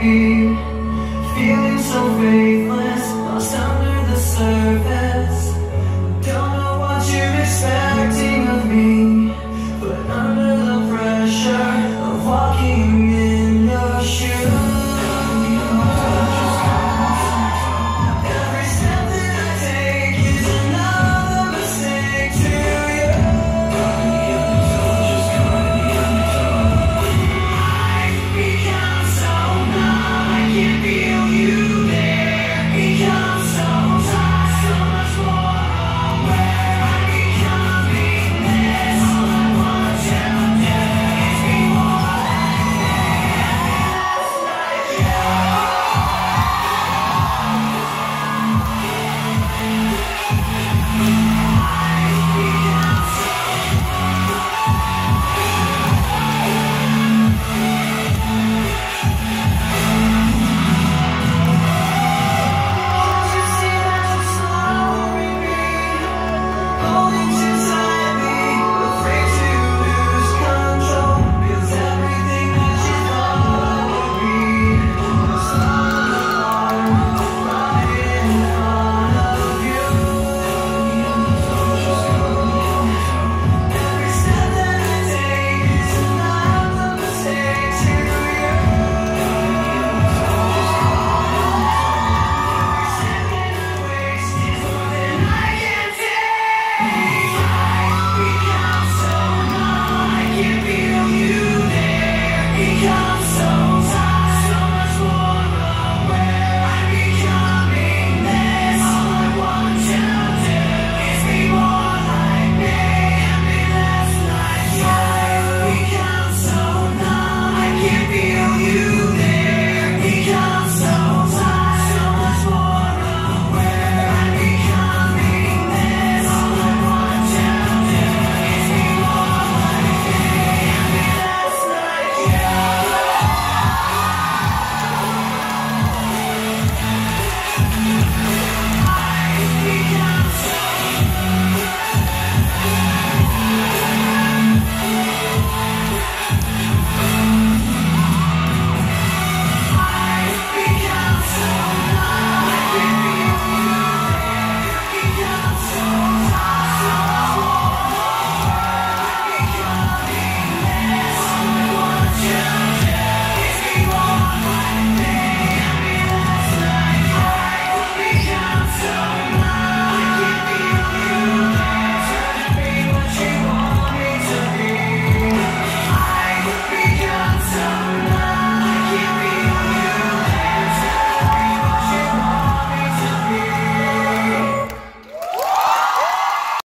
be Feeling so faithless,